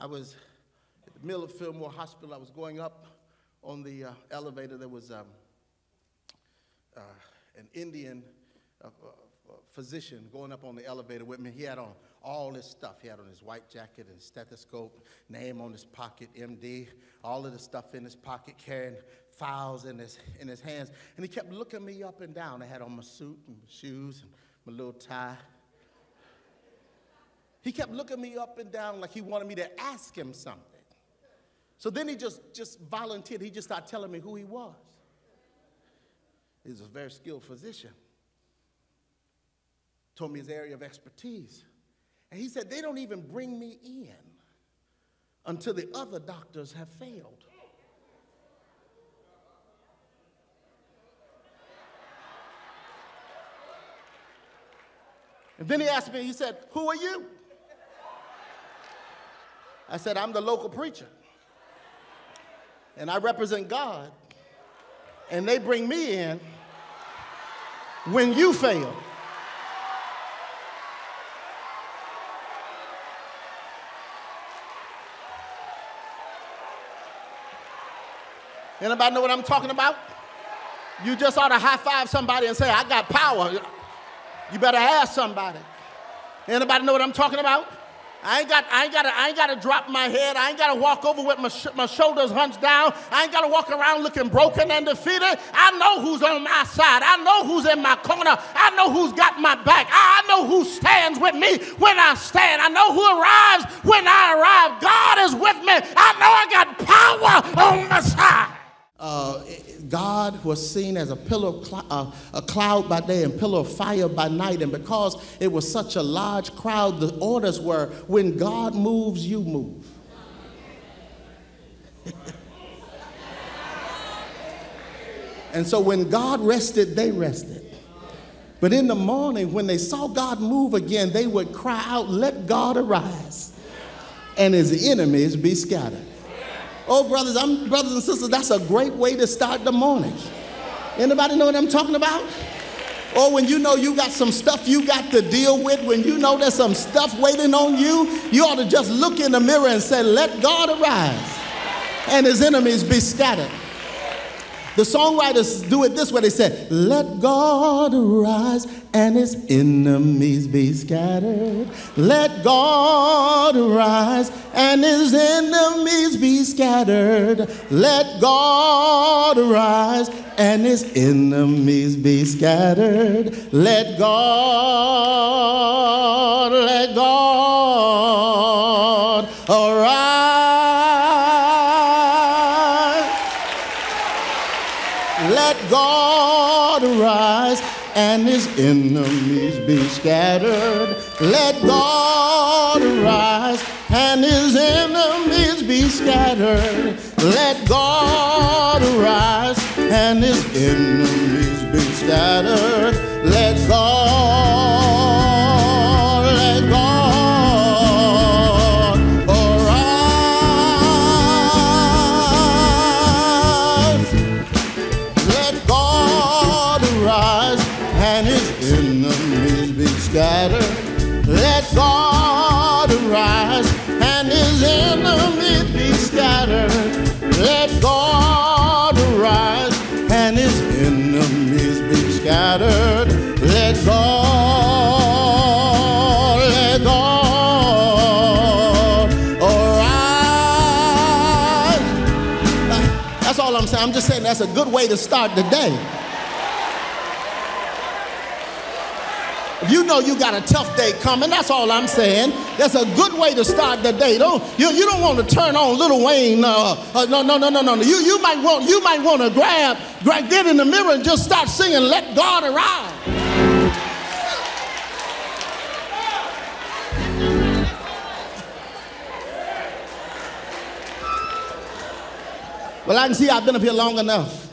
I was at the middle of Fillmore Hospital. I was going up on the uh, elevator. There was um, uh, an Indian uh, uh, physician going up on the elevator with me. He had on all this stuff. He had on his white jacket and stethoscope, name on his pocket, MD, all of the stuff in his pocket, carrying files in his, in his hands. And he kept looking me up and down. I had on my suit and my shoes and my little tie. He kept looking me up and down like he wanted me to ask him something. So then he just, just volunteered. He just started telling me who he was. He's a very skilled physician. Told me his area of expertise. And he said, they don't even bring me in until the other doctors have failed. And then he asked me, he said, Who are you? I said, I'm the local preacher. And I represent God. And they bring me in when you fail. Anybody know what I'm talking about? You just ought to high five somebody and say, I got power. You better ask somebody. Anybody know what I'm talking about? I ain't got, I ain't got to, I ain't got to drop my head. I ain't got to walk over with my, sh- my shoulders hunched down. I ain't got to walk around looking broken and defeated. I know who's on my side. I know who's in my corner. I know who's got my back. I know who stands with me when I stand. I know who arrives when I arrive. God is with me. I know I got power on my side. Uh, God was seen as a pillar of cl- uh, a cloud by day and pillar of fire by night. And because it was such a large crowd, the orders were when God moves, you move. and so when God rested, they rested. But in the morning, when they saw God move again, they would cry out, Let God arise, and his enemies be scattered. Oh, brothers, I'm brothers and sisters, that's a great way to start the morning. Anybody know what I'm talking about? Or when you know you got some stuff you got to deal with, when you know there's some stuff waiting on you, you ought to just look in the mirror and say, Let God arise and his enemies be scattered. The songwriters do it this way they say, Let God arise and his enemies be scattered. Let God arise and his enemies be scattered. Let God arise and his enemies be scattered. Let God, let God arise. And his enemies be scattered. Let God arise and his enemies be scattered. Let God arise and his enemies be scattered. Be. Let God arise and his enemies be scattered. Let God arise and his enemies be scattered. Let God, let God arise. That's all I'm saying. I'm just saying that's a good way to start the day. If you know you got a tough day coming, that's all I'm saying. That's a good way to start the day. Don't you, you don't want to turn on Little Wayne. Uh, uh, no, no, no, no, no. You, you might want you might want to grab, grab, get in the mirror and just start singing, "Let God arise." Well, I can see I've been up here long enough.